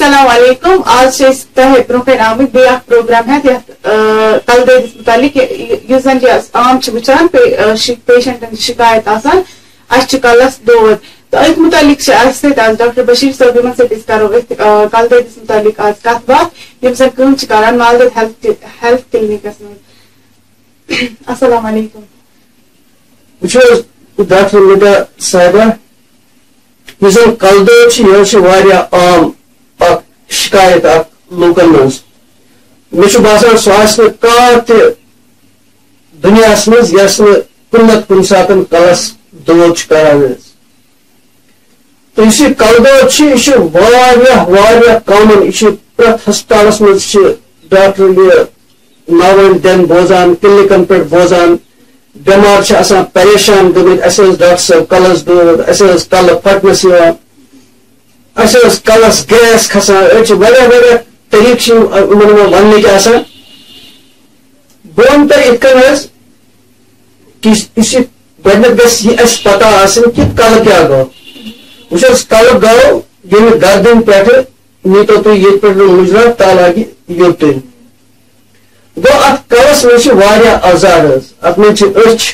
السلام علیکم۔ آج تہ برو آمت بی پروگرام ہے۔ کل دس متعلق اس زن جی عام وچان پیشنٹن شکایت آسان۔ اس کلس دود تو ات متعلق آج ڈاکٹر بشیر صاحب یمن سی کرو۔ کل دس متعلق آج کت بات۔ یم زن کم کران مالدت ہیلتھ کلینکس من السلام علیکم۔ ڈاکٹر لڈا صاحبہ یہ زن کل دود یہ عام۔ شکایت لوکن مز مجھے باسان سہ آ دنیا مز یس نت کن سات کلس دود کران تو اس کل دود یہ کامن یہ پریت ہسپتالس مز ڈاکٹر یہ ناول دن بوزان کلنکن پہ بوزان بمار آسان پریشان گمت اس ڈاکٹر صاحب کلس دود اس کل پھٹنس اس کلس گیس کھسان اچھے واریاہ واریاہ طریقہ ان ونک بہ ون تہ ات کن کہ یہ گۄڈنیٚتھ گژھِ یہ اس پتہ آسن کہ کل کیا گو وچھ کل گو یم گردن پہ نیتو تھی یہ پہ مجرا تالاگی یوتن گو ات کلس مجھ واریاہ آزار ات مجھ اچھ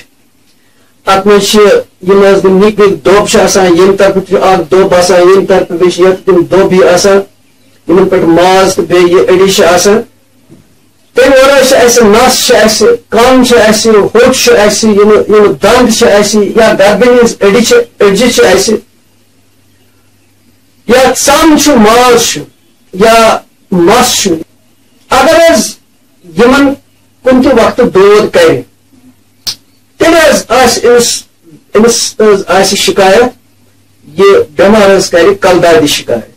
ات مجھ نک نک دب یم طرف دب آسان یم طرف بیس تم دب یہ پہ ماز تو بیٚیہِ یہِ أڈِج چھِ آسان تمہِ ورٲے چھِ اَسہِ نس چھِ اَسہِ کن چھِ اَسہِ ہوٚٹ چھُ اَسہِ یِم دنٛد چھِ اَسہِ یا گردنہِ ہٕنٛز أڈِ چھِ أڈجہِ چھِ اَسہِ یا چھُ ماز چھُ یا مس چھُ اگر حظ یِمن کُنہِ تہِ وقتہٕ دود کرِ تیٚلہِ حظ آسہِ أمِس أمِس حظ آسہِ شکایت یہِ بٮ۪مار حظ کرِ کلدادِ شکایت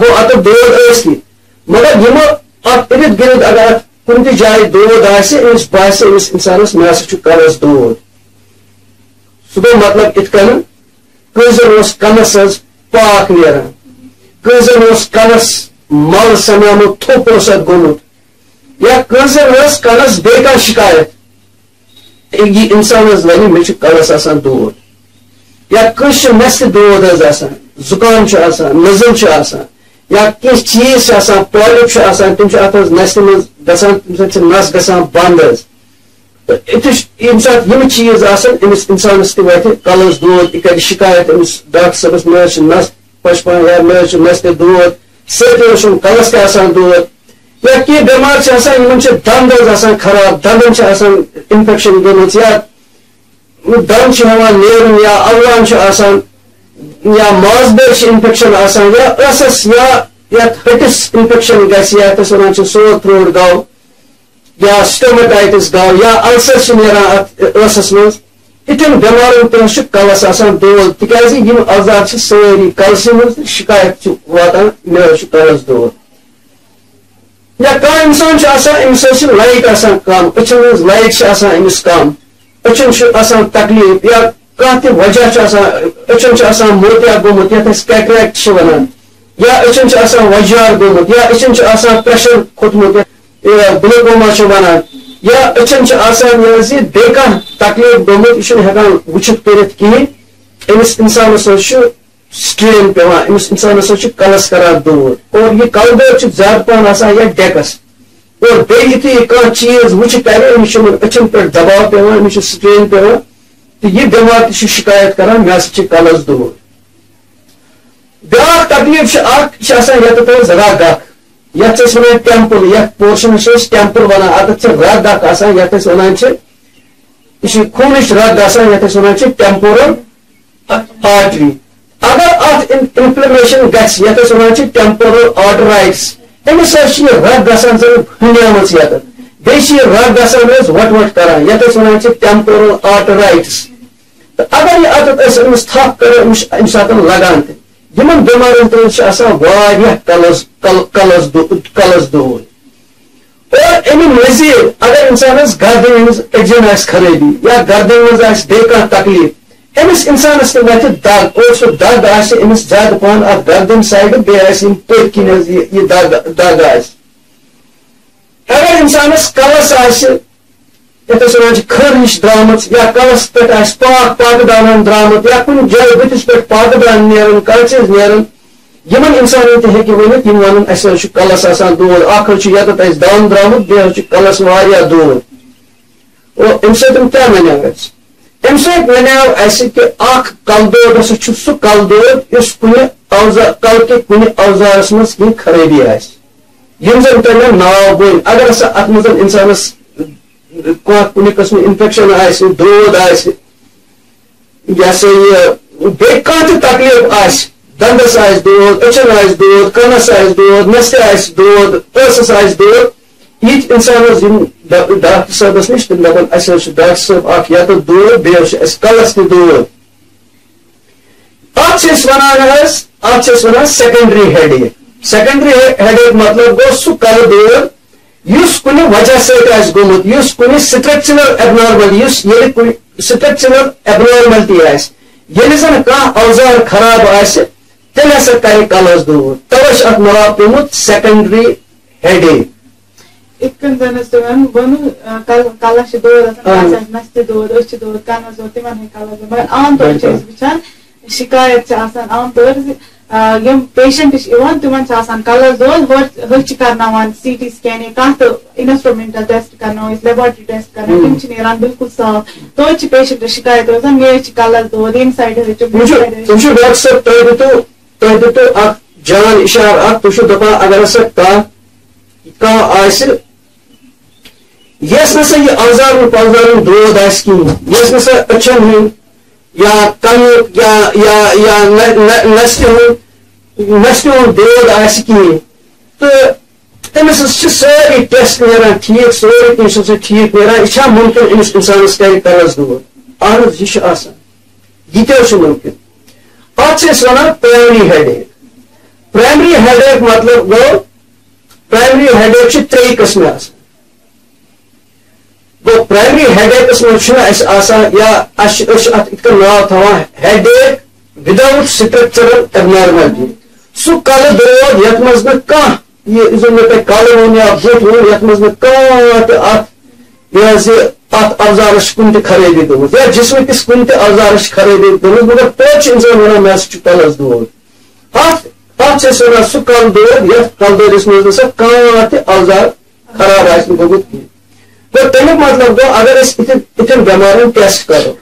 گو ات دود ٲس نہٕ مگر یِمو اتھ ارد گرد اگر اتھ کُنہِ تہِ جایہِ دود آسہِ أمِس باسہِ أمِس اِنسانس مےٚ ہسا چھُ کلس دود سُہ گوٚو مطلب یِتھ کٔنۍ کٲنٛسہِ اوس کنس حظ پاک نیران کٲنٛسہِ اوس کنس مل سمیومُت تھوٚپ اوس اتھ گوٚمُت یا کٲنٛسہِ ٲس کنس بیٚیہِ کانٛہہ شکایت یہ انسان حظ ونہِ مےٚ چھُ کلس آسان دود یا کٲنٛسہِ چھُ مس دود حظ آسان زکام آسان نزل آسان یا کینٛہہ چیٖز چھِ آسان پالپ آسان تِم چھِ اتھ حظ نسہِ منٛز گژھان تمہِ سۭتۍ چھِ نس گژھان بنٛد حظ ییٚمہِ ساتہٕ یِم چیٖز آسان أمِس اِنسانس تہِ واتہِ کلس دود یہِ کرِ شِکایت أمِس ڈاکٹر صٲبس مےٚ حظ چھِ نس پشپان یا مےٚ حظ چھُ نس تہِ دود سۭتۍ حظ چھُم کلس تہِ آسان دود یا کینٛہہ بٮ۪مار چھِ آسان یِمن چھِ دنٛد حظ آسان خراب دنٛدن چھِ آسان اِنفیکشن گٔمٕژ یا دنٛد چھِ ہٮ۪وان نیرُن یا اولان چھُ آسان یا ماز بیش انفیکشن آسان یا ٲسس یا یتھ ہٹس انفیکشن گژھِ یتھ أسۍ ونان چھِ سور تھروٹ گو یا سٹومیٹائٹس گو یا السر چھِ نیران اتھ ٲسس منٛز یِتھٮ۪ن بٮ۪مارن چھُ کلس آسان دود تِکیازِ یِم اوزار چھِ سٲری کلسٕے منٛز شِکایت چھِ واتان مےٚ حظ چھُ کلس دود یا کانٛہہ اِنسان چھُ آسان أمِس حظ چھِ لایٹ آسان کم أچھن ہٕنٛز لایٹ چھِ آسان أمِس کم أچھن چھُ آسان تکلیف یا کانٛہہ تہِ وجہ چھُ آسان أچھن چھُ آسان موتیا گوٚمُت یتھ أسۍ کیٹریکٹ چھِ ونان یا أچھن چھُ آسان وجار گوٚمُت یا أچھن چھُ آسان پریشر کھوٚتمُت گلوکوما چھِ ونان یا أچھن چھُ آسان یہِ حظ یہِ بیٚیہِ کانٛہہ تکلیف گوٚمُت یہِ چھُنہٕ ہٮ۪کان وٕچھِتھ کٔرِتھ کِہیٖنۍ أمِس اِنسانس حظ چھُ سٹرین پیوان أمِس اِنسانس حظ چھُ کلس کران دود اور یہِ کلہٕ دود چھُ زیادٕ پہن آسان یا ڈیکس اور بیٚیہِ یِتھُے یہِ کانٛہہ چیٖز وٕچھِ کرِ أمِس چھُ أچھن پٮ۪ٹھ دباو پیوان أمِس چھُ سٹرین پیوان تو یہ بٮ۪مار تہِ چھُ شِکایت کران مےٚ ہسا چھِ کلس دود بیاکھ تکلیف چھِ اکھ یہِ چھِ آسان ییٚتٮ۪تھ حظ رگ اکھ یتھ أسۍ ونان ٹیمپل یتھ پورشنس چھِ أسۍ ٹیمپل ونان اتٮ۪تھ چھِ رگ اکھ آسان یتھ أسۍ ونان چھِ یہِ چھِ خوٗنٕچ رگ آسان یتھ أسۍ ونان چھِ ٹیمپورل آرٹری اگر اتھ انفلمیشن گژھِ یتھ أسۍ ونان چھِ ٹیمپورل آرٹرائٹس أمِس حظ چھِ یہِ رگ گژھان زن پھٕنیمٕژ یتٮ۪تھ بیٚیہِ چھِ یہِ رگ گژھان حظ وٹ وٹ کران یتھ أسۍ ونان چھِ ٹیمپورل آرٹرائٹس اگر یہ عادت اس امس تھپ کرو امس لگان تہ یمن بیمارن تہ چھ آسان واریاہ کلس کلس کلس دود اور امی مزید اگر انسانس گردن ہنز ایجن آس خرابی یا گردن مز آس بیٚیہِ کانٛہہ تکلیف امس انسانس تہ وتھِ دگ اور سُہ دگ آسہِ امس زیادٕ پہن اتھ گردن سایڈ بیٚیہِ آسہِ یِم پٔتۍ کِنۍ حظ یہِ دگ دگ آسہِ اگر انسانس کلس آسہِ یتھ ونان کھر نش درامت یا کلس پہ پاک پاک دان درامت یا کن جائے بتس پہ پاک دان نیران کلچز نیران یمن انسان تہ ہیکہ ورنت یم ون اس کلس آسان دود اخ یتت اس دان درامت بیٚیہِ حظ کلس واریاہ دود اور امہ سۭتۍ کیٛاہ اَسہِ امہ سۭتۍ بنیو اَسہِ کہِ کل دود ہسا چھُ سُہ کل دود یُس کُنہِ اوزار کل کے کُنہِ اوزارس منٛز کینٛہہ خرٲبی آسہِ یم زن تۄہہِ مےٚ ناو بٔنۍ اگر ہسا اتھ منٛز انسانس کانٛہہ کُنہِ قٕسمہٕ انفیکشن آسہِ دود آسہِ یہ سا یہ بیٚیہِ کانٛہہ تہِ تکلیٖف آسہِ دندس آس دود اچھن آس دود کنس آس دود نستہِ آس دود ٲسس آس دود یِتھ انسانس یِم ڈاکٹر صٲبس نش تِم دپان اسہِ حظ چھُ ڈاکٹر صٲب اکھ یتھ دود بیٚیہِ حظ چھُ اسہِ کلس تہِ دود اتھ چھِ أسۍ ونان حظ اتھ چھِ أسۍ ونان secondary headache secondary headache مطلب گوٚو سُہ کلہٕ دود یُس کُنہِ وجہ سۭتۍ آسہِ گوٚمُت یُس کُنہِ سٹرکچرل ایبنارمل یُس ییٚلہِ کُنہِ سٹرکچرل ایبنارملٹی آسہِ ییٚلہِ زن کانٛہہ اوزار خراب آسہِ تیل ہسا کرِ کلس دود توے اتھ ناو پیومت سیکنڈری ہیڈ ایک یِتھ کٔنۍ زن أسۍ تۄہہِ ووٚنوٕ کلس چھِ دود آسان نستہِ دود أچھ چھِ دود کنس دود تِمن ہٕنٛدۍ کلس دود مگر عام طور چھِ أسۍ وٕچھان شِکایت چھِ آسان عام طور زِ یِم پیشنٹ چھِ یِوان تِمن چھِ آسان کلس دود ہُہ چھِ کرناوان سی ٹی سکین یا کانٛہہ تہِ انسٹرومینٹل ٹیسٹ کرناوو أسۍ لیبارٹری ٹیسٹ کرناوو تِم چھِ نیران بِلکُل صاف توتہِ چھِ پیشنٹس شِکایت روزان مےٚ حظ چھِ کلس دود ییٚمہِ سایڈٕ حظ چھُ ڈاکٹر صٲب تُہۍ دِتو تۄہہِ دِتو اکھ جان اشار اکھ تُہۍ چھِو دپان اگر ہسا کانٛہہ کانٛہہ آسہِ یس نسا یہ اوزارن پوزارن دود آسہِ کِہیٖنۍ یس نسا أچھن ہُنٛد یا کمیُک یا یا یا نستہِ ہُنٛد نستہِ ہُنٛد دود آسہِ کِہیٖنۍ تہٕ تٔمِس ہسا چھِ ٹیسٹ نیران ٹھیٖک سورُے تٔمِس ہسا ٹھیٖک نیران یہِ چھا مُمکِن أمِس اِنسانس کرِ کلس دود اہن حظ یہِ چھُ آسان یہِ تہِ حظ چھُ مُمکِن اتھ ونان primary headache primary headache مطلب گو پرائمری ہیڈ ایک ترے قسم گو پرائمری ہیڈ ایکس من یا ناو تھوان headache without structural abnormality سہ کل دود یت مز کھانا یہ مے کل ون یا بت ون یت مز یہ ات اوزارس کن تہ خرابی گمت یا جسم کس کن تہ اوزارس خرابی گمت مگر توتہ انسان ونان مے ہسا کلس دود ات سہ کل دود یتھ کل دودس مز نسا کانٛہہ تہ اوزار خراب آس گوٚمُت کینٛہہ گوٚو تمیُک مطلب گوٚو اگر أسۍ یِتھٮ۪ن بٮ۪مارٮ۪ن ٹیسٹ کرو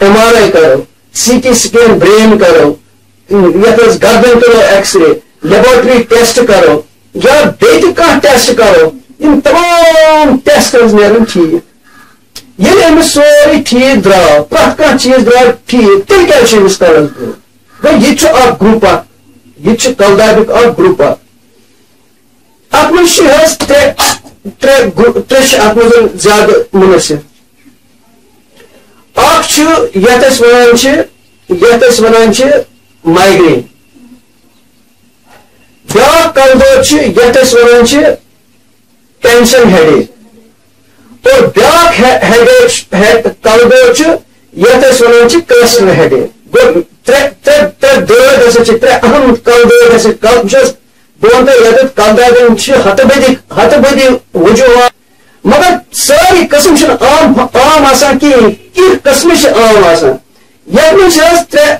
ایم آر آی کرو سی ٹی سکین برین کرو یتھ أسۍ گردن تُلو ایکس رے لیبورٹری ٹیسٹ کرو، یا بیٚیہِ تہِ ٹیسٹ کرو یِم تمام ٹیسٹ نیرن ٹھیٖک ییٚلہِ أمِس سورُے ٹھیٖک درٛاو پرٛٮ۪تھ کانٛہہ چیٖز درٛاو ٹھیٖک تیٚلہِ کیٛازِ چھُ أمِس کلس دود گوٚو یہِ چھُ اکھ گرُپ اکھ یہِ چھُ کلدادُک اکھ گرُپ اکھ اتھ منٛز ترٛےٚ ترٛےٚ چھِ اتھ منٛز زیادٕ مُنٲسِب اکھ چھُ یتھ أسۍ چھِ یتھ أسۍ چھِ مایگرین بیاکھ کلدود چھُ یتھ أسۍ چھِ ٹینشن ہیڈ اور بیاکھ کل دود یتھ أسۍ ونان چھِ ہیڈ گوٚو ترٛےٚ ترٛےٚ ترٛےٚ دٲدۍ ہسا چھِ ترٛےٚ اہم کل دٲدۍ ہسا چھُس بہٕ وَنہٕ تۄہہِ یتھ کل دادٮ۪ن چھِ ہتہٕ وجوہات مگر سٲری قٕسم چھِنہٕ عام عام آسان کِہیٖنۍ کینٛہہ قٕسمہٕ چھِ عام آسان۔ یتھ منٛز چھِ حظ ترٛےٚ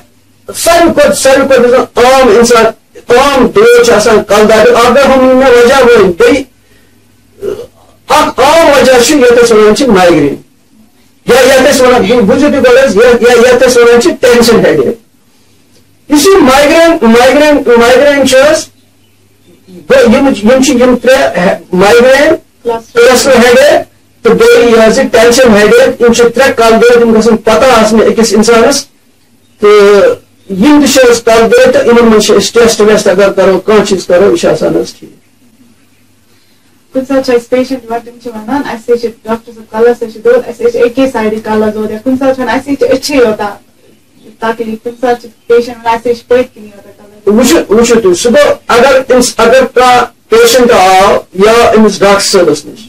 ساروی کھۄتہٕ ساروی کھۄتہٕ عام اِنسان عام دود چھِ آسان کل دادِ اکھ گٔے ہُم مےٚ وجہ ؤنۍ بیٚیہِ اکھ عام وجہ چھُ یتھ أسۍ چھِ مایگرین یا یتھ أسۍ ونان بوٗزِو تُہۍ گۄڈٕ حظ یا یتھ أسۍ چھِ ٹینشن ہیڈ یُس یہِ مایگرین مایگرین مایگرین حظ ترٛےٚ مایگرین کلسٹر ہیڈ ایک تو بیٚیہِ یہِ حظ یہِ ٹینشن ہیڈ ایک یم چھِ ترٛےٚ کل دٲدۍ یِم گژھن پتہ آسنہِ أکِس اِنسانس تہٕ یم تہِ چھِ حظ کل دٲدۍ تہٕ یِمن منٛز چھِ أسۍ ٹیسٹ ویسٹ اگر کرو کانٛہہ چیٖز کرو یہِ چھُ آسان حظ ٹھیٖک کُنہِ ساتہٕ چھِ اَسہِ پیشنٹ یِوان تِم چھِ وَنان اَسہِ حظ چھِ ڈاکٹر صٲب کَلس چھِ دود حظ چھِ اَکی سایڈٕ کَلس دود یا کُنہِ ساتہٕ چھِ وَنان اَسہِ حظ چھِ أچھے یوتاں تکلیٖف کُنہِ ساتہٕ پیشنٹ اگر اگر کانٛہہ پیشنٹ آو یا أمِس ڈاکٹر صٲبس نِش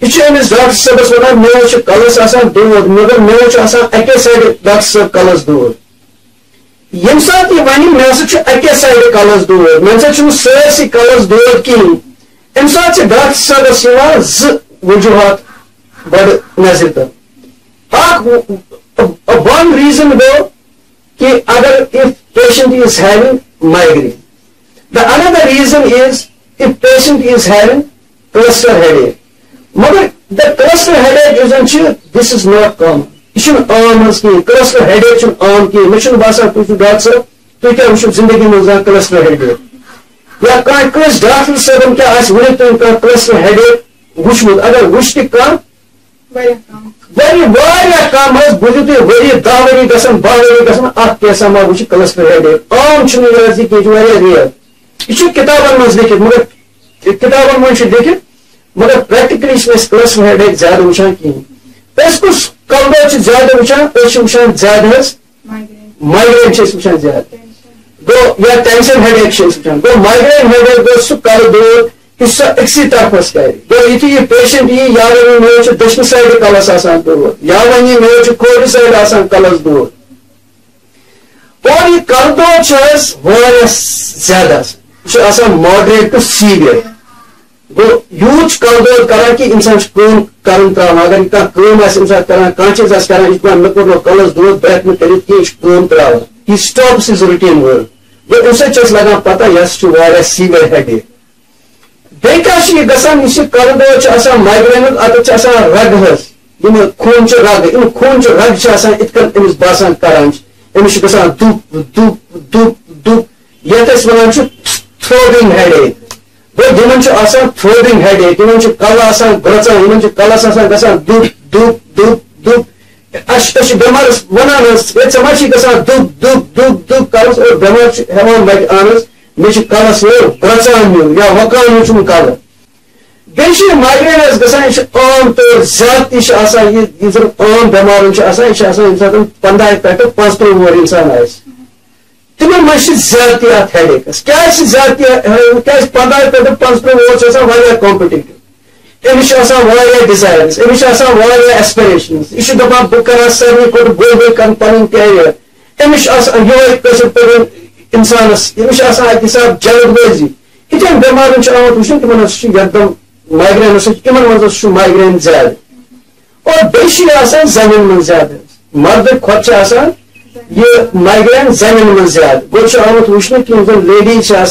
یہِ چھُ أمِس ڈاکٹر صٲبس وَنان مےٚ حظ چھُ کَلس آسان دود مگر مےٚ حظ چھُ آسان اَکے سایڈٕ ڈاکٹر صٲب کَلس دود ییٚمہِ ساتہٕ یہِ وَنہِ مےٚ ہسا چھُ اَکے سایڈٕ کَلس دود مےٚ ہسا چھُنہٕ سٲرسٕے کَلس دود کِہیٖنۍ اَمہِ ساتہٕ چھِ ڈاکٹر صٲبس یِوان زٕ وجوہات گۄڈٕ نظرِ تل اکھ ون ریٖزن گوٚو کہ اگر if patient is having migraine The another reason is if patient is having cluster headache. مگر the cluster headache یُس زن چھُ this is not common. یہ چھُنہٕ عام حظ کِہیٖنۍ cluster headache چھُنہٕ عام کِہیٖنۍ مےٚ چھُنہٕ باسان تُہۍ چھِو ڈاکٹر صٲب تُہۍ کیٛاہ وٕچھِو زندگی منٛز زانٛہہ cluster headache یا کانٛہہ کٲنٛسہِ ڈاکٹر صٲبن کیٛاہ آسہِ وٕنیُک تام کانٛہہ cluster headache وٕچھمُت اگر وٕچھ تہِ کانٛہہ واریاہ کم یعنی وری واریاہ کم حظ بوٗزِو تُہۍ ؤری دہ ؤری گژھن باہ ؤری گژھن، اکھ کیسا ما وٕچھِ کلسٹر ہیڈیک عام چھُنہٕ یہِ حظ یہِ کینٛہہ، یہِ چھُ واریاہ ریئر یہ کتابن من لکھت مگر کتابن من لکھت مگر پریکٹکلی کلس ہیڈ زیادہ وچان کہین اس کس کلبو زیادہ وچان اس وچان زیادہ حس مائگرین وچان زیادہ گو یا ٹینشن ہیڈ ایک وچان گو مائگرین ہیڈ ایک گو سہ کل دور۔ کہ سہ اکسی طرف کر گو یتھی یہ پیشنٹ یہ یا ون مے دشن سائڈ کلس آسان دور یا ون یہ مے کھوڑ سائڈ آسان کلس دور اور یہ کل دور زیادہ ماڈریٹ ٹو سیویئر گو یوت کل دود کران کہ انسان کرن ترا اگر کم آسان کران کھانا کران یہ مے کلس دود بہ ہوں کرت کی کم ترا۔ یہ سٹاپس از روٹین ورک گو امہ لگان پتہ یہ سیویئر ہیڈ یہِ گژھان یُس یہِ کلہٕ دود چھُ آسان مایگرینُک چھِ آسان رگ حظ یِم خوٗن چھِ رگ یِم خوٗن چھِ رگ چھِ آسان یِتھ کٔنۍ أمِس باسان کران چھِ أمِس چھُ گژھان دُپ دُپ دُپ دُپ یتھ أسۍ ونان چھِ ہیڈ ایک گوٚو یِمن چھُ آسان ہیڈ ایک یِمن چھُ کلہٕ آسان گرٛژان یِمن چھُ کلس آسان گژھان دُپ دُپ دُپ دُپ أسۍ چھِ ونان حظ ہے ژےٚ ما چھِ گژھان دُپ دُپ دُپ دُپ کلس اور بٮ۪مار چھُ ہٮ۪وان حظ مےٚ چھُ کلس یہِ گرٛژان نیُن یا وۄکان نیُن چھُم کلہٕ بیٚیہِ چھِ یہِ مایگرین حظ گژھان یہِ چھُ عام طور زیادتی چھِ آسان یہِ یُس زن عام بٮ۪مارن چھُ آسان یہِ چھِ آسان ییٚمہِ ساتہٕ پنٛداہ پٮ۪ٹھٕ پانٛژھ تٕرٛہ وُہُر اِنسان آسہِ تمن من زیادتی ات ہیڈیکس کیا زیادتی کیا پندہ پہ پانچ ترہ وور آسان واریاہ کمپٹیٹو امس واریاہ ڈیزائرز امس واریاہ ایسپریشنز یہ دپان بہ کر ساروی کھوت بوٚڑ بوٚڑ کر پن کیریئر امس یہ قصر پہ انسانس امس اکہ حساب جلد بازی یتھن بٮ۪مارن آمت وچھن تمن یکدم مائگرین سۭتۍ تمن منٛز مائگرین زیادٕ اور بیٚیہِ چھِ یہِ آسان زمین من زیادٕ مرد کھۄتہٕ آسان، یہ مائگرین زمین من زیادہ گو آمت وچھنے کہ زن لیڈیز یا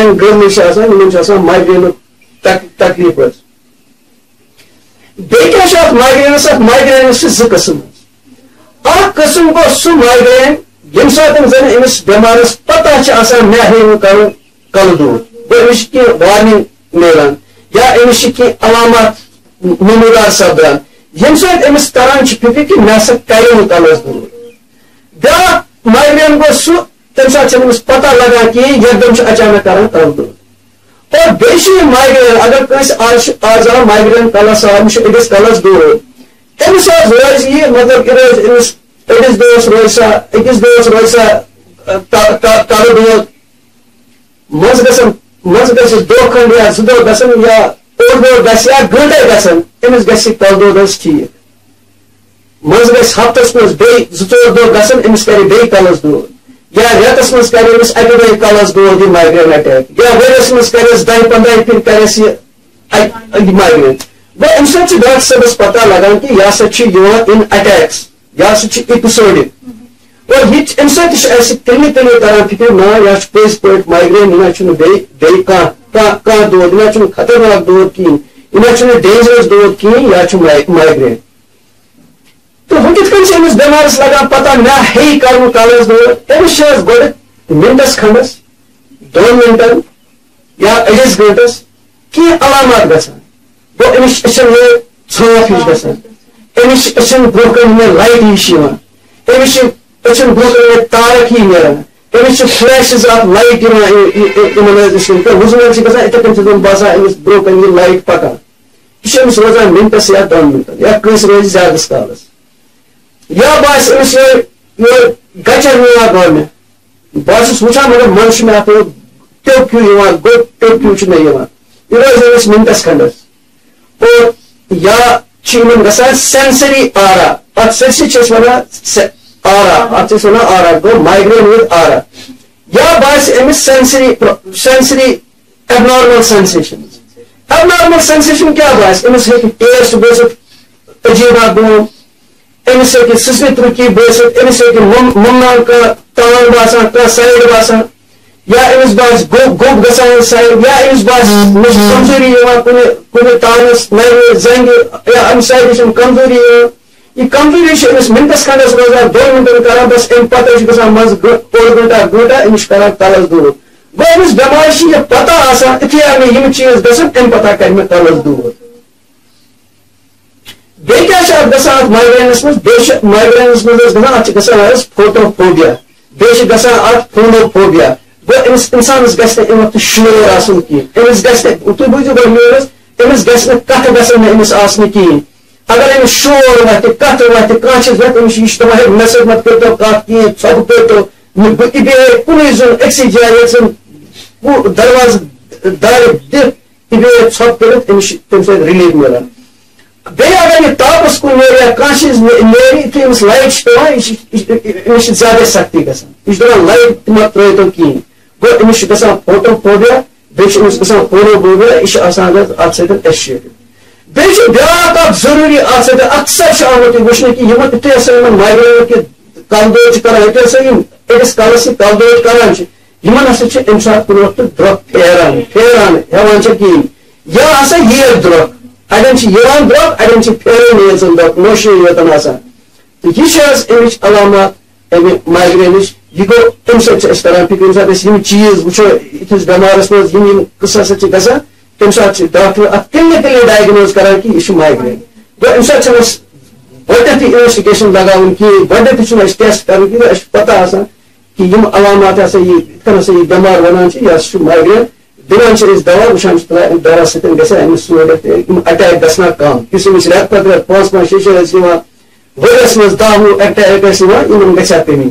ینگ گرل مائگرین تکلیف بیس ات مائگرینس ات مائگرینس زٕ قسم اکھ قسم گو سہ مائگرین یم سات زن امس بٮ۪مارس پتہ مے ہے کرن کل دود گو امس کی وارننگ ملان یا امس کی علامات نمودار سپدان یم سات امس تران فکر کہ مے ہسا کرے کلس دود بیاکھ مائگرین گو سہ تمہ سات امس پتہ لگان کہین یکدم اچانک کران کل دود اور بیٚیہِ مائگرین اگر کٲنٛسہِ آز مائگرین کلس آو أمِس کلس دود أمِس حظ روزِ یہِ مطلب یہِ روزِ أمِس أکِس دۄہس روزِ سا أکِس دۄہس روزِ سا کلہٕ دود منٛزٕ گژھن کھنڈ یا زٕ دۄہ یا اوٚڑ دۄہ گژھِ یا گٲنٹے گژھن أمِس گژھِ کلہٕ دود حظ ٹھیٖک مز گژھِ ہفتس مز بیٚیہِ زٕ ژور دۄہ گژھن أمِس کرِ کلس دود یا رٮ۪تس منٛز کرِ أمِس اکہِ دۄہ کلس دود یہِ مایگرین اٹیک یا ؤرِیس منٛز کرٮ۪س دہہِ پنٛداہہِ پھِرِ کرٮ۪س یہِ مایگرین گوٚو اَمہِ سۭتۍ ڈاکٹر صٲبس پتہ لگان کہِ یہِ ہسا چھُ یِوان اٹیکس یہِ ہسا چھُ اور یہِ اَمہِ سۭتۍ تہِ چھُ اَسہِ تیٚلہِ تران فِکر نا یہِ چھُ پٔزۍ پٲٹھۍ مایگرین یہِ دود یہِ نہ چھُنہٕ خطرناک دود کِہیٖنۍ یہِ نہ چھُنہٕ ڈینجرس دود کِہیٖنۍ یا چھُ مایگرین تو وہ کت کن امس بٮ۪مارس لگان پتہ مے ہے کرن کلس دود امس گۄڈٕ منٹس کھنڈس دون منٹن یا أڑِس گنٹس کینٛہہ علامات گژھان گوٚو أمِس أچھن یہِ ژھانٛپھ ہِش گژھان أمِس چھِ أچھن برونٛہہ کَنہِ مےٚ لایٹ ہِش یِوان أچھن برونٛہہ کَنہِ تارک ہی نیران أمِس چھِ فلیشز اکھ لایٹ یِوان یِمن حظ أچھن باسان أمِس برونٛہہ کَنہِ یہِ لایٹ پَکان یہِ چھُ روزان مِنٹس یا دۄن مِنٹن یا کٲنٛسہِ روزِ زیادَس کالس یا باسہِ أمِس یِہوے یِہوے گچر نیوان گورمینٹ بہت وچان مگر من میں ات ٹوپ ہیو گوٚٹ ٹوپ ہیو مے یہ روز منٹس کھنڈس اور یا گژھان سینسری آرا ات سرسی ونان آرا ات ونان آرا گو مائگرین ود آرا یا باس أمِس sensory sensory abnormal sensation abnormal sensation کیا باس أمِس ہیٚکہِ ٹیسٹ گٔژھِتھ عجیب اکھ گوم أمِس ہیٚکہِ سٕسرِ ترُکی بٲسِتھ أمِس ہیٚکہِ مُمنان کانٛہہ تان باسان کانٛہہ سایڈ باسان یا امس باس گوب گسان سائڈ یا امس باس کمزوری کن تانس نر زنگ یا ام سائڈ کمزوری یہ کمزوری امس منٹس کھنڈس روزان دون منٹن کران بس ام پتہ گسان مز اوڑ گنٹہ گنٹہ امس کران تلس دور گو امس بٮ۪مارِ چھِ یہِ پتہ آسان یِتھُے آو مےٚ یِم چیٖز گژھن امہِ پتہ کرِ مےٚ تلس دور بیٚیہِ کیٛاہ چھِ اَتھ گژھان اَتھ مایگرینس منٛز بیٚیہِ چھِ مایگرینس منٛز حظ گژھان اَتھ چھِ گژھان حظ فوٹو فوبیا بیٚیہِ چھِ گژھان اَتھ فونو فوبیا اِنسانس گژھِ نہٕ اَمہِ وقتہٕ شور آسُن کینٛہہ أمِس گژھِ نہٕ تُہۍ بوٗزِو گۄڈٕ میون حظ أمِس گژھِ نہٕ کتھٕ گژھن نہٕ أمِس آسنہِ کِہیٖنۍ اگر أمِس شور وتھِ کتھٕ وتھِ کانٛہہ چھِ وتھِ أمِس یہِ چھُ دپان ہے مےٚ سۭتۍ مت کٔرۍتو کتھ کِہیٖنۍ ژۄپہٕ کٔرۍتو بہٕ تہِ بیٚہے کُنُے زوٚن أکسٕے جایہِ ییٚتہِ زن دروازٕ دارِ دِتھ یہِ بیٚہے ژھۄپہٕ کٔرِتھ أمِس چھِ تمہِ سۭتۍ رِلیٖف مِلان بیٚیہِ اگر یہِ تاپس کُن نیرِ یا کانٛہہ چیٖز نیرِ یِتھُے أمِس لایٹ چھِ پیوان یہِ چھِ أمِس چھِ زیادَے سختی گژھان یہِ چھُ دپان لایٹ تہِ مہ ترٲیتو کِہیٖنۍ گوٚو أمِس چھُ گژھان فوٹو فوبیا بیٚیہِ چھُ أمِس گژھان فونو فوبیا یہِ چھُ آسان حظ اَتھ سۭتۍ ایسوسیٹِڈ بیٚیہِ چھُ بیٛاکھ اکھ ضروٗری اَتھ سۭتۍ اکثر چھُ آمُت یہِ وٕچھنہٕ کہِ یِمن یِتھُے ہسا یِمن مایگرین کہِ کل دود چھِ کران ییٚتہِ ہسا یِم أکِس کلس یہِ کل دود کران چھِ یِمن ہسا چھِ اَمہِ ساتہٕ کُنہِ وقتہٕ درٛۄکھ پھیران پھیران ہٮ۪وان چھِ کِہیٖنۍ یا ہسا ییٚلہِ درٛۄکھ یہ گو تم سات کران فکر ییٚمہِ ساتہٕ أسۍ یِم چیٖز وٕچھو یِتھِس بٮ۪مارس منٛز یِم یِم قٕصہٕ ہسا چھِ گژھان تمہِ ساتہٕ چھِ ڈاکٹر اتھ کلنِکلی ڈایگنوز کران کہِ یہِ چھُ مایگرین گوٚو اَمہِ ساتہٕ چھِنہٕ أسۍ گۄڈنیٚتھٕے اِنویسٹِگیشن لگاوٕنۍ کِہیٖنۍ گۄڈنیٚتھٕے چھُنہٕ اَسہِ ٹیسٹ کرُن کِہیٖنۍ اَسہِ چھُ پتہ آسان کہِ یِم علامات ہسا یہِ یِتھ کٔنۍ ہسا یہِ بٮ۪مار ونان چھِ یہِ ہسا چھُ مایگرین دِوان چھِ أسۍ دوا وٕچھان چھِ تُلان اَمہِ دوا سۭتۍ گژھِ أمِس سہوٗلیت یِم اٹیک گژھنا کم یُس أمِس رٮ۪تہٕ پتہٕ رٮ۪تہٕ پانٛژھ پانٛژھ شےٚ شےٚ ٲسۍ یِوان ؤریس منٛز دہ وُہ اٹیک ٲسۍ یِوان یِمن گژھِ ہا کمی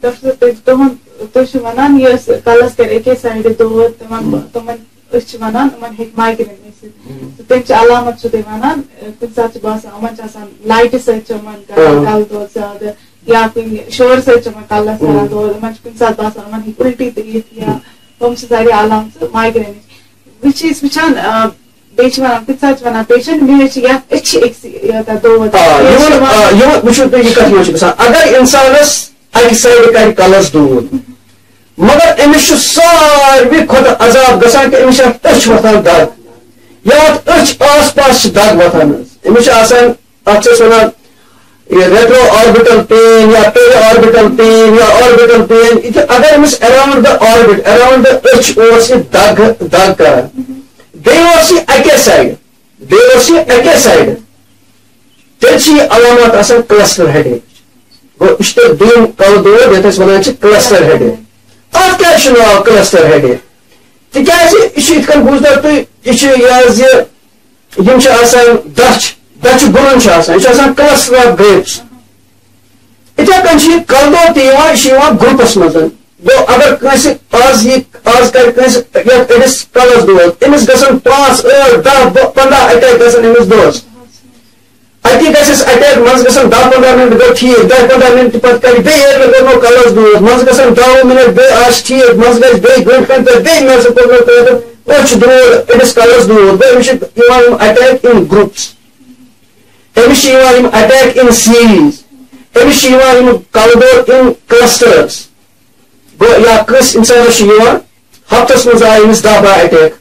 تُہۍ ونان یۄس کلس کرِ اَکے سایڈٕ دود تِمن تِمن أسۍ چھِ ونان یِمن ہیٚکہِ ٲسِتھ تَمہِ علامت چھِو تُہۍ ونان کُنہِ ساتہٕ چھُ باسان یِمن چھِ آسان لایٹہِ سۭتۍ چھُ یِمن کران کلہٕ دود زیادٕ یا کُنہِ شورٕ سۭتۍ چھُ یِمن کلس کران دود یِمن چھُ کُنہِ ساتہٕ باسان یِمن ہیٚکہِ اُلٹی تہِ یِتھ یا تِم چھِ سارے علامژٕ مایگرینٕچ بیٚیہِ چھِ أسۍ وٕچھان بیٚیہِ چھِ کُنہِ ساتہٕ چھِ پیشنٹ مےٚ حظ چھِ أکسٕے دود تُہۍ یہِ کتھ منٛز چھُ گژھان اگر اِنسانس اکہِ سایڈٕ کرِ کلس دود مگر أمِس چھُ ساروی کھۄتہٕ عذاب گژھان کہِ أمِس چھِ اَتھ أچھ وۄتھان دگ یا اَتھ أچھ آس پاس چھِ دگ وۄتھان حظ آسان اَتھ چھِ أسۍ ریٹرو آربِٹل پین یا پیری آربِٹل پین یا آربِٹل پین اگر أمِس اراوُنڈ د آربِٹ اراوُنڈ د أچھ اوس یہِ دگ دگ کران بیٚیہِ اوس یہِ اَکے سایڈٕ بیٚیہِ اوس یہِ اَکے سایڈٕ تیٚلہِ چھِ یہِ علامات آسان کلسٹر ہیڈیک گوٚو یہِ چھُ تۄہہِ دوٚیِم کلہٕ دود یَتھ أسۍ وَنان چھِ کلسٹر ہیڈیک اتھ کیٛازِ چھُ ناو کلسٹر ہیڈیک تِکیازِ یہِ چھُ یِتھ کٔنۍ بوٗزتو تُہۍ یہِ چھُ یہِ حظ یہِ یِم چھِ آسان دچھ دچھ گُلن چھُ آسان یہِ چھُ آسان کلسٹر آف گریپس یِتھے کٔنۍ چھُ یہِ کلدو تہِ یِوان یہِ چھُ یِوان گروپس منٛز گوٚو اگر کٲنٛسہِ آز اتی گژھٮ۪س اٹیک منٛز گژھن دہ پنٛداہ منٹ گوٚو ٹھیٖک دہ پنٛداہ منٹ پتہٕ کرِ بیٚیہِ کلس دود منٛز گژھن دہ وُہ منٹ بیٚیہِ آسہِ ٹھیٖک منٛز گژھِ بیٚیہِ گٲنٛٹہٕ کھنڈ پتہٕ بیٚیہِ مےٚ ہسا کوٚرمو قٲدٕ أچھ دود أمِس کلس دود گوٚو أمِس چھِ یِوان یِم اٹیک اِن گروپس أمِس چھِ یِوان یِم اٹیک اِن سیٖریٖز أمِس چھِ یِوان یِم کلہٕ دود اِن کلسٹٲرٕس گوٚو یا کٲنٛسہِ اِنسانس یِوان ہفتس منٛز آے أمِس دہ باہ اٹیک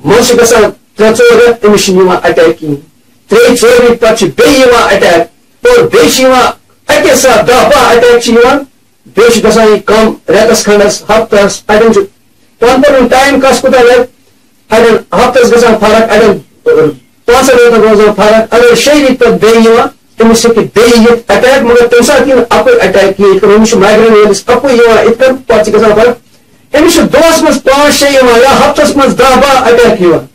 منٛز چھِ گژھان ترٛےٚ ژور رٮ۪تھ أمِس چھِنہٕ یِوان اٹیک کِہیٖنۍ ترٛیٚیہِ ژورِ رٮ۪تھ چھِ بیٚیہِ یِوان اٹیک اور بیٚیہِ چھِ یِوان اَکے ساتہٕ دہ باہ اٹیک چھِ یِوان بیٚیہِ چھُ گژھان یہِ کم رٮ۪تس کھنڈس ہفتس اڑٮ۪ن چھُ پانہٕ پنُن ٹایم کس کوٗتاہ لگہِ اڑٮ۪ن ہفتس گژھان فرق اڑٮ۪ن پانٛژن رٮ۪تن روزان فرق اگر شیٚیہِ رٮ۪تۍ پتہٕ بیٚیہِ یِوان أمِس ہیٚکہِ بیٚیہِ یِتھ اٹیک مگر تمہِ ساتہٕ یی اَپٲرۍ اٹیک کِہیٖنۍ یِتھ کٔنۍ أمِس چھُ مایگرین وٲلِس اَپٲرۍ یِوان یِتھ کٔنۍ چھِ گژھان فرق أمِس چھُ دۄہس منٛز پانٛژھ یِوان یا ہفتس منٛز دہ باہ اٹیک یِوان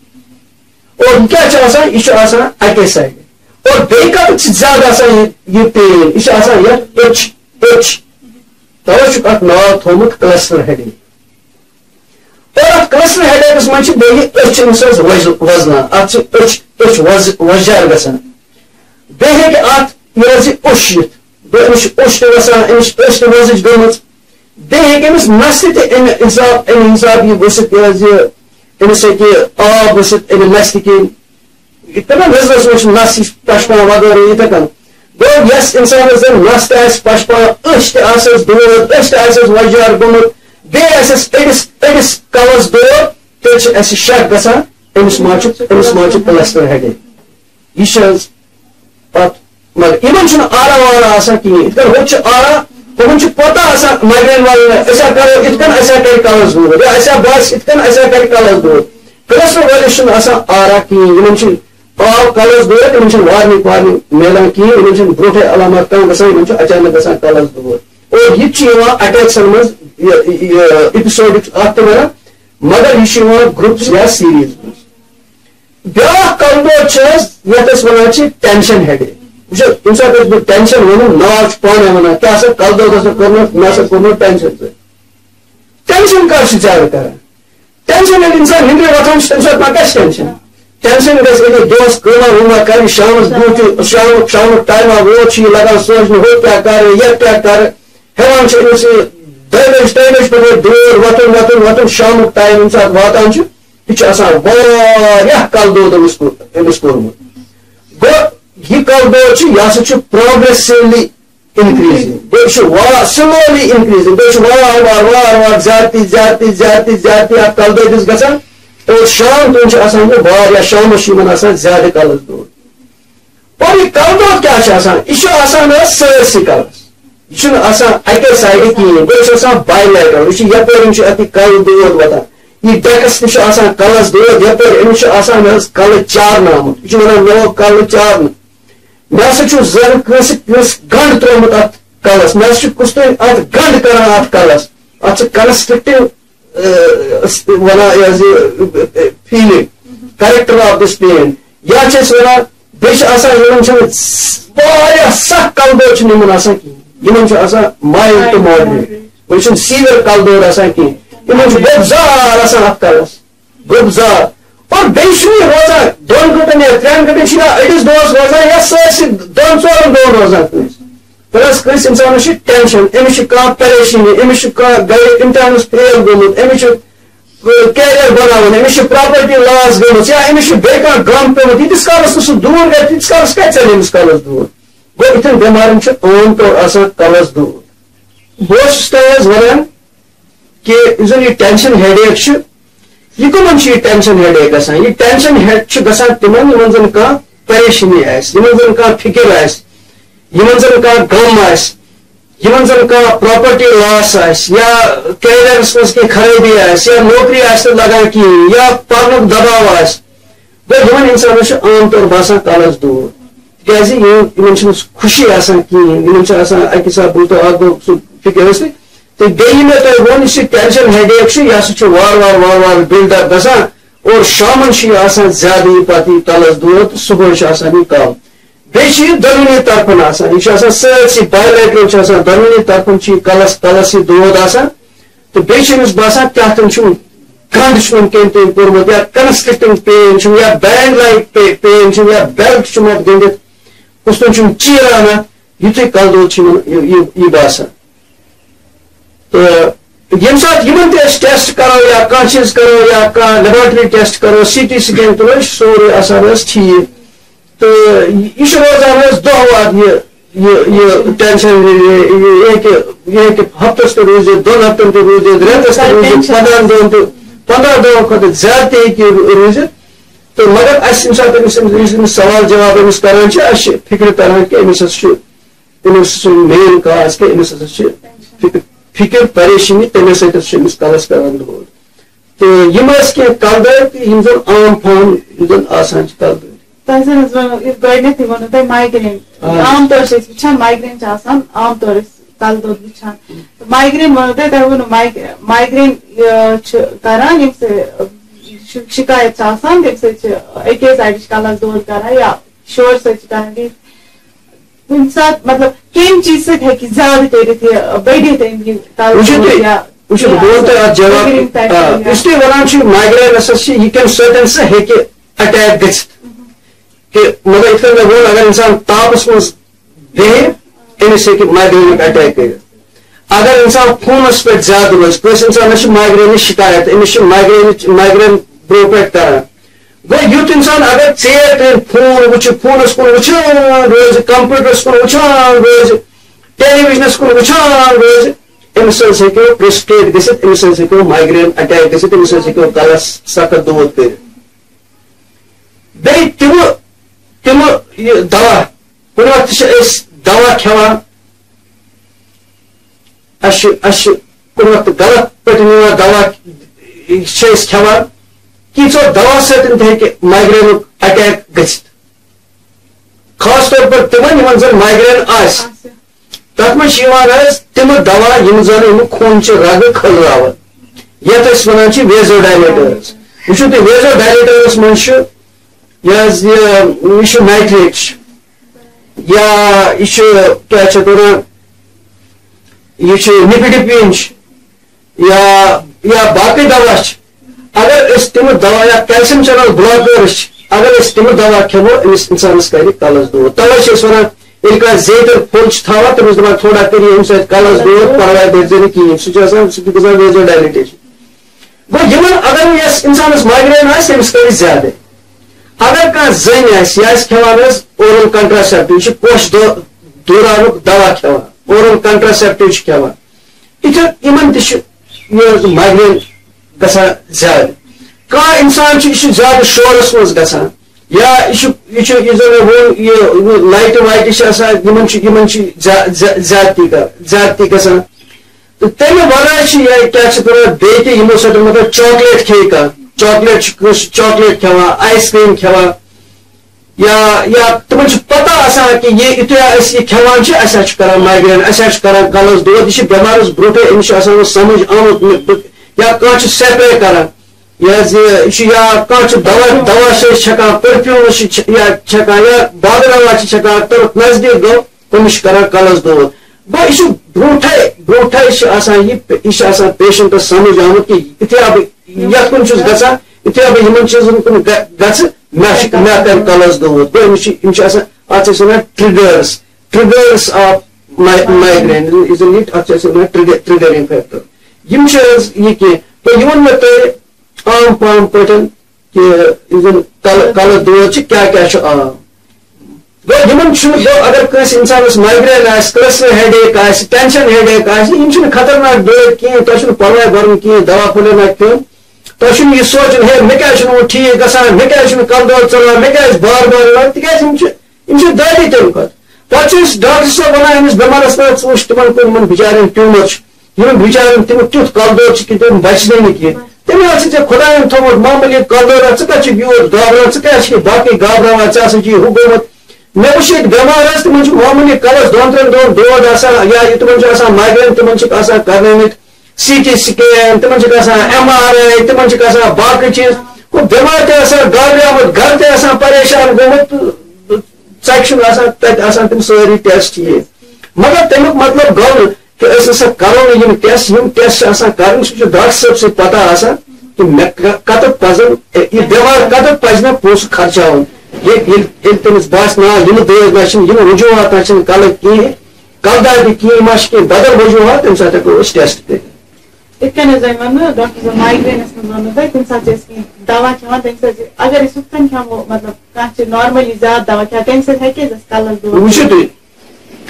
اور یہِ کیٛاہ آسان یہِ چھُ آسان اَکے سایڈٕ اور بیٚیہِ کَتٮ۪تھ چھِ زیادٕ آسان یہِ پین یہِ چھُ آسان یتھ أچھ أچھ توے چھُکھ ناو کلسٹر ہیڈیک اور اَتھ کلسٹر ہیڈیکس منٛز چھِ بیٚیہِ أچھ أمِس حظ وزنان اَتھ چھِ أچھ أچھ وۄزجار گژھان بیٚیہِ ہیٚکہِ اَتھ یہِ حظ یہِ اوٚش یِتھ گوٚو أمِس چھِ اوٚش تہِ وسان أمِس چھِ أچھ تہِ وۄزٕج گٔمٕژ بیٚیہِ ہیٚکہِ أمِس نسہِ تہِ اَمہِ حِساب حِساب یہِ یہِ حظ یہِ أمِس ہیٚکہِ آب ؤسِتھ اَمہِ نسہِ تہِ یِتھ کٔنۍ منٛز نس یہِ پشپان وغٲرٕ یِتھے کٔنۍ گو یس انسانس زن نس تس پشپا اچھ تس دود اچھ تس وجار گومت بیس أکس أکس کلس دود تیل اس شک گژھان أمس ما أمس ما پلسٹر ہیڈ یہ پت مگر ان آرا وارا آسان کہین ات کن آرا تمن پتہ آسان مائگرین والن اچھا کرو ات کن کلس دود یا اچھا بس ات کن کلس دود پلسٹر والس آسان آرا کہین ان پاو کلس دود ان وارننگ وارننگ ملان کہین ان علامات کم گھان اچانک گھان کلس دود اور یہ اٹیکسن مز ایپسوڈ اخ مگر یہ گروپس یا سیریز بیا کل دود یت ٹینشن ہیڈ وچھو تم سات بہ ٹینشن ون ناو پانے ونان کیا سا کل دود ہسا کورمت مے ہسا ٹینشن ژے ٹینشن کر چھ زیادہ کران ٹینشن ییٚلہِ انسان ہندرِ وۄتھان چھُ تمہِ ساتہٕ ما ٹینشن ٹینشن گژھِ ییٚلہِ دۄہس کٲما وٲما کرِ شامس برونٛٹھ شام شامُک ٹایما ووت چھُ یہِ لگان سونٛچنہِ ہُہ کیٛاہ کرٕ یتھ کیٛاہ کرٕ ہیوان چھِ أمِس یہِ دۄیہِ بجہِ ترٛیہِ بجہِ پٮ۪ٹھ دوٗر وۄتھُن وۄتھُن وۄتھُن شامُک ٹایم ییٚمہِ ساتہٕ واتان چھُ یہِ چھُ آسان واریاہ کل دود أمِس أمِس کوٚرمُت گوٚو یہ کل دور یہ سا پروگریسولی انکریزنگ بیس سلولی انکریزنگ بیس وار وار وار وار زیادتی زیادتی زیادتی زیادتی ات کل دودس گژھان اور شام تم آسان واریاہ شامس آسان زیادہ کلس دود اور یہ کل دود کیا یہ آسان سرسی کلس یہ آسان اکے سائڈ کہین بیس آسان بائی لائٹر یہ یپر اتھ کل دود وتان یہ ڈیکس تہ آسان کلس دود یپر امس آسان کل چارن آمت یہ ونان کل چارن مے ہسا زن کنس کنس گنڈ ترومت ات کلس مے ہسا کس تین ات گنڈ کران ات کلس ات کنسٹرکٹو ونان یہ feeling character of this pain یا ونان بیس آسان سخ کل دور نمن آسان کہین آسان مائلڈ ٹو ماڈریٹ وہ سیویر کل دور آسان کہین گبزار آسان ات کلس گبزار اور بیس روزان دون گنٹن یا ترین گنٹن اڑس دہس روزان یا سرسی دون ژورن دہن روزان کنس پلس کنس انسانس ٹینشن۔ امس پریشانی امس گھر امتحانس فیل گومت امس کیریئر بناون امس پراپرٹی لاس گمت یا امس بیان غم پیوت یتس کالس سہ دور گھر تیتس کالس کتہ چلے امس کلس دور؟ گو اتن بٮ۪مارن عام طور آسان کلس دور۔ بہٕ اوسُس تۄہہِ حظ ونان کہ یُس زن یہ ٹینشن ہیڈ ایک یہ کمن یہ ٹینشن ہیڈ ایک گسان یہ ٹینشن ہیڈ گسان تمن یمن زن کان پریشانی آس یمن زن کان فکر آس یمن زن کان غم آس یمن زن کان پراپرٹی لاس آس یا کیریئرس مز کی خرابی آس یا نوکری آس لگان کی۔ یا پرنک دباؤ آس گو یمن انسانس عام طور باسان کالس دور۔ تکیازِ یمن خوشی آسان کہین یمن آسان اکہ ساتہٕ بہٕ تو اکھ دۄہ سُہ فکر ٲسۍ تو بیٚیہِ مےٚ تۄہہِ ووٚن یُس یہِ ٹینشن ہیڈ چھُ یہِ ہسا چھُ وار وار وار وار بِلڈ اپ گژھان اور شامن چھُ یہِ آسان زیادٕ یہِ پتہٕ یہِ تلس دود تہٕ صبحٲے چھُ آسان یہِ کم بیٚیہِ چھُ یہِ دۄنوٕنی طرفن آسان یہِ چھُ آسان سٲرسٕے بایلیٹرل چھُ آسان۔ دۄنوٕنی طرفن چھُ یہِ کلس کلس یہِ دود آسان۔ تہٕ بیٚیہِ چھُ أمِس باسان کیٛاہتن چھُ گنڈ چھُ وٕنکٮ۪ن تٔمۍ کوٚرمُت یا کنسٹرکٹنگ پین چھُ یا بینڈ لایک پین چھُ یا بیلٹ چھُ اتھ گٔنڈِتھ کُس تُن چھُم چیران اتھ یِتھُے کل دود چھُ یِمن یہِ باسان۔ یم سات یمن تہ ٹیسٹ کرو یا کانٛہہ چیٖز کرو یا کانٛہہ لیبارٹری ٹیسٹ کرو سی ٹی سکین تُلو سورُے آسان حظ ٹھیٖک۔ تہٕ یہِ روزان حظ دۄہ واد یہِ یہ ٹینشن یہ ہیٚکہِ ہفتس تہِ روٗزِتھ دۄن ہفتن تہِ روٗزِتھ رٮ۪تس تہِ روٗزِتھ پندہن دۄہن تہِ پندہ دۄہو کھۄتہٕ زیادٕ تہِ ہیٚکہِ روٗزِتھ۔ تہٕ مگر أمِس أمِس أمِس سوال جواب أمِس کران چھِ فِکرِ تران کہِ چھُ کہِ چھِ فِکر فکر پریشانی تمے سمس کلس کران دود تو یم کی کل دود یم زن عام فام زن آسان کل دود گۄڈنیٚتھٕے ووٚنوٕ تۄہہِ مایگرین عام طور چھِ أسۍ وٕچھان مایگرین چھِ آسان عام طور أسۍ کلہٕ دود وٕچھان مایگرین ووٚنوٕ تۄہہِ تۄہہِ ووٚنوٕ مایگرین چھِ کران ییٚمہِ سۭتۍ شِکایت چھِ آسان تَمہِ سۭتۍ چھِ أکے سایڈٕ چھِ کلس دود کران یا شورٕ سۭتۍ چھِ کران کُنہِ ساتہٕ مطلب کمہِ چیٖز سۭتۍ ہیٚکہِ زیادٕ کٔرِتھ یہِ بٔڑِتھ أمۍ وٕچھِو بہٕ وَنہٕ تۄہہِ اَتھ جواب یُس تُہۍ وَنان چھِو مایگرین ہسا چھِ یہِ کَمہِ سۭتۍ سُہ ہیٚکہِ اٹیک گٔژھِتھ کہِ مطلب یِتھ کٔنۍ مےٚ ووٚن اگر اِنسان تاپس منٛز بیٚہہِ أمِس ہیٚکہِ مایگرینُک اٹیک کٔرِتھ اگر اِنسان خوٗنس پٮ۪ٹھ زیادٕ روزِ کٲنٛسہِ اِنسانس چھِ مایگرینٕچ شِکایت أمِس چھِ مایگرینٕچ مایگرین برٛونٛہہ پٮ۪ٹھ کران گو یوت انسان اگر ژیر پہ فون وچ فونس کن وچان روز کمپیوٹرس کن وچان روز ٹیلی ویژنس کن وچان روز۔ امس ہیکو پرسٹیٹ گژھت امس ہیکو مائگرین اٹیک گژھت امس ہیکو کلس سخت دود کر بیٚیہِ تِمہٕ تِمہٕ یہِ دوا کُنہِ وقتہٕ چھِ أسۍ دوا کھٮ۪وان اَسہِ چھِ اَسہِ چھِ کُنہِ وقتہٕ غلط پٲٹھۍ یِوان دوا چھِ أسۍ کھٮ۪وان کینٛژھو دوا سۭتۍ تہِ ہیٚکہِ اٹیک گٔژھِتھ خاص طور پر تِمن یِمن زن مایگرین آسہِ تتھ منٛز چھِ دوا یِم زن اَمیُک خوٗنچہِ رگہٕ کھٔلراوان یتھ أسۍ ونان ویزو ڈایلیٹٲرٕس وٕچھو تُہۍ ویزو ڈایلیٹٲرٕس منٛز یہ یہ نائٹریٹ یا یہ کیا یہ نپڈپین یا یا باقی دوا اگر اس تم دوا یا کیلشیم چینل بلاکرس اگر اس تم دوا کھمو امس انسانس کر کلس دود توے ونان ییٚلہِ کانٛہہ زیٹر پھوٚل چھُ تھاوان تٔمِس دپان تھوڑا کٔرِو اَمہِ سۭتۍ کلس دود پرواے دٔرزِ نہٕ کِہیٖنۍ سُہ چھُ آسان سُہ چھُ گژھان ویزو ڈایلِٹیشن گوٚو یِمن اگر یس انسانس مایگرین آسہِ أمِس کر زیادٕ اگر کھانا زن یہ کھان اورل کنٹراسپٹو یہ پوش دوران دوا کھان اورل کنٹراسپٹو کھان یہ تہ مائگرین گا زیادہ کھانا انسان یہ زیادہ شورس مز گا یا یہ لائٹ وائٹ زیادتی زیادتی گا تو تمہ ورائے کیا بیمو سب مطلب چاکلیٹ کھے کھانا چاکلیٹ چاکلیٹ کھوان آئس کریم کھوان یا یا تمن پتہ آسان کہ یہ اتیا اس یہ کھوان چھ اسا چھ کران مائگرین اسا چھ کران کلس دود، یہ بیمارس بروٹے امس آسان سمجھ آمت یا کان چھ سپرے کران یا یا کان چھ دوا دوا سے چھکان پرفیوم یا چھکان یا بادروا چھ چھکان تر نزدیک گو تمش کران کلس دود گو یہ بروٹے بروٹے چھ آسان یہ آسان پیشنٹس سمجھ آمت کہ اتیا یت کن گا یتھے بہٕ یِمن چیٖزن کُن گژھٕ مےٚ مےٚ کر کلس دود گوٚو أمِس چھِ یِم چھِ آسان اَتھ چھِ أسۍ وَنان triggers triggers of migraine is in it اَتھ چھِ أسۍ وَنان ٹرٛگرِنٛگ فیکٹر یِم یہِ کینٛہہ تہٕ یہِ مےٚ تۄہہِ عام پام پٲٹھۍ کہِ زَن کلس دود کیٛاہ چھُ عام گوٚو اگر کٲنٛسہِ اِنسانس مایگرین آسہِ کٲنٛسہِ ہیڈ ایک آسہِ ٹینشن ہیڈ ایک یِم چھِنہٕ خطرناک کِہیٖنۍ تۄہہِ چھُنہٕ پرواے بَرُن کِہیٖنۍ دوا پھٔلۍ نہ کھیوٚن تھی یہ سوچن ہے مے کیا ٹھیک گژھان مے کیا کل دود ژلان مے کیا بار بار یوان تکیاز دادی تمہ پتہ ڈاکٹر صاحب ونان امس بٮ۪مارس پہ ژٕ وٕچھ تمن کُن یِمن بِچارٮ۪ن ٹیوٗمر چھُ یِمن بِچارٮ۪ن تمیُک تیُتھ کل دود چھُ کہِ تِم بچنے نہٕ کینٛہہ تٔمۍ ہسا ژےٚ خۄدایَن تھوٚمُت معموٗلی کل دود ژٕ کتھ چھُکھ یوٗت گابران ژٕ کیٛازِ چھُکھ باقٕے گابراوان ژےٚ ہسا چھُے ہُہ گوٚمُت مےٚ وٕچھ ییٚتہِ بٮ۪مار حظ تِمن چھُ معموٗلی کلس دۄن ترٛٮ۪ن دۄہن دود آسان یا تِمن چھُ آسان مایگرین تِمن چھِکھ آسان کرنٲومٕتۍ سی ٹی سکین تمن ایم آر آئی تمن باقی چیز وہ بمار تبریامت گھر تہ پریشان گومت ٹھیک تم ساری مگر تمیک مطلب گو کہ اس ہسا کرو ٹیسٹ یم ٹیسٹ کرن سہ ڈاکٹر صاحب سے پتہ آسان کہ مے کتت پزن یہ بمار کتت پز نا پوس خرچاون یل تمس باس نا یم دیر نا یم وجوہات نا کل کہین کل دار کہین ما بدل وجوہات تمہ سات ہیکو ٹیسٹ کر ڈاکٹر مائگرینس تۄہہِ کُنہِ ساتہٕ چھِ أسۍ دوا کھٮ۪وان تَمہِ سۭتۍ اگر أسۍ ہُتھ کٔنۍ کھٮ۪مو مطلب کانٛہہ چھِ نارمٔلی زیادٕ دوا کھٮ۪وان تَمہِ سۭتۍ ہیٚکہِ اَسہِ کَلس دود وٕچھِو تُہۍ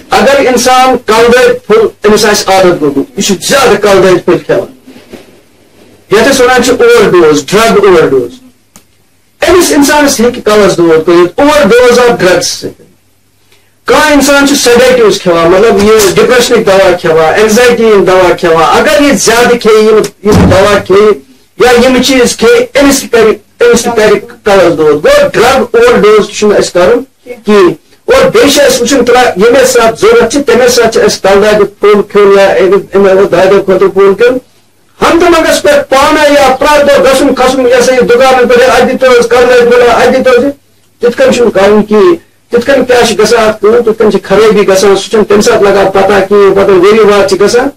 اگر اِنسان کلدٲدۍ پھوٚل أمِس آسہِ عادت گوٚمُت یہِ چھُ زیادٕ کلدٲدۍ پھٔلۍ کھٮ۪وان یتھ أسۍ وَنان چھِ overdose drug overdose أمِس اِنسانس ہیٚکہِ کلس دود کٔرِتھ اوور ڈوز آف ڈرگس سۭتۍ کھانا انسان سیڈیٹوز کھوان مطلب یہ ڈپریشنک دوا کھوان اینزائٹی ہند دوا کھوان اگر یہ زیادہ کھے دوا کھے یا یم چیز کھے امس کر کر کلس دود گو ڈرگ اوور ڈوز چھ کرن کہین اور بیس وچن سات ضرورت تمے سات کل داد پھول یا داد خطر پھول کھیون ہم تو منگس پہ پانا یا پرات دو گسن کھسن یہ سا دکان پہ ادی تو کل داد بولا ادی تو تت کن کرن کہین تک کیا گھان تک خرابی گھان سہ تمہ سات لگان پتہ کہین پتہ ؤری واد گھان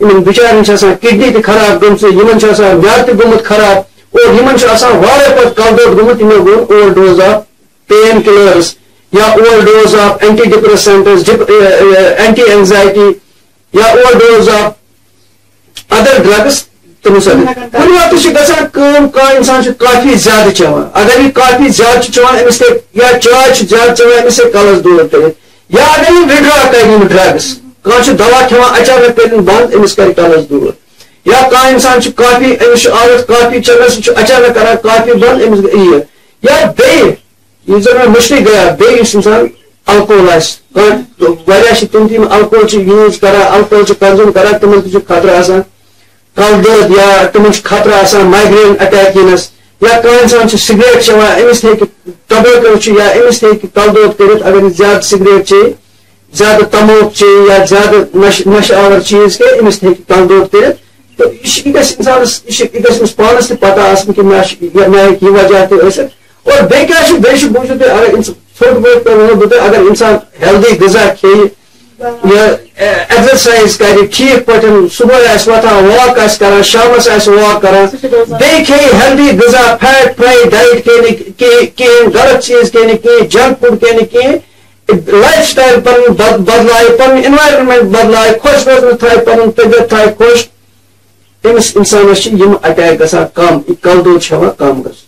ان بچارن کڈنی تہ خراب گمت ان میاد تہ گومت خراب اور ان پہ کل دود گومت یمو گو overdose of pain colours یا overdose of antidepressants anti anxiety یا overdose of other drugs تمو سۭتۍ کُنہِ وقتہٕ چھِ گژھان کٲم کانٛہہ اِنسان کافی زیادٕ چٮ۪وان اگر یہِ کافی زیادٕ چھُ چٮ۪وان أمِس ہیٚکہِ یا چاے چھُ زیادٕ چٮ۪وان أمِس ہیٚکہِ کَلس دود کٔرِتھ یا اگر یہِ وِڈرا کَرِ یِم ڈرٛگٕس چھُ دوا کھٮ۪وان اچانک کٔرِنۍ بنٛد أمِس کَرِ کَلس دود یا کانٛہہ اِنسان کافی چھُ عادت کافی چھُ اچانک کران کافی بنٛد أمِس یہِ یا بیٚیہِ یُس زَن مےٚ مٔشتٕے گٔیا بیٚیہِ یُس اِنسان الکول آسہِ کانٛہہ واریاہ چھِ تِم تہِ یِم الکول چھِ آسان کل دود یا تمن خطرہ آسان مائگرین اٹیک ینس یا کانٛہہ انسان چھُ سگریٹ چٮ۪وان أمِس تہِ ہیٚکہِ ٹبیکو چھُ یا أمِس تہِ ہیٚکہِ کل دود کٔرِتھ اگر یہِ زیادٕ سگریٹ چیٚیہِ زیادٕ تموک چیٚیہِ یا زیادٕ نشہٕ آور چیٖز کھیٚیہِ أمِس تہِ ہیٚکہِ کل دود کٔرِتھ تہٕ یہِ چھُ یہِ گژھِ یہِ یہِ گژھِ أمِس تہِ پتہ آسٕنۍ کہِ مےٚ چھُ مےٚ ہیٚکہِ یہِ وجہ تہِ ٲسِتھ اور بیٚیہِ کیٛاہ چھُ بیٚیہِ چھُ بوٗزِو تُہۍ اگر ژھوٚٹ ووٚٹ وَنو بہٕ تۄہہِ اگر اِنسان ہیلدی غذا کھیٚیہِ ایگزرسائز کر ٹھیک پہ صبح آس وتان واک آس کر شامس آس واک کر بیٚیہِ کھیٚیہِ ہیلدی غذا فیٹ فرائی ڈایٹ کھیٚیہِ نہٕ کِہیٖنۍ غلط چیٖز کھیٚیہِ نہٕ کِہیٖنۍ جنک فوڈ کھیٚیہِ نہٕ کِہیٖنۍ لایف سٹایل پنُن بدلایہِ پنُن انوارمنٹ بدلایہِ خۄش روزنس تھایہِ پنُن طبیعت تھایہِ خۄش تٔمِس انسانس چھِ یِم اٹیک گژھان کم یہِ کل دود چھُ ہٮ۪وان کم گژھُن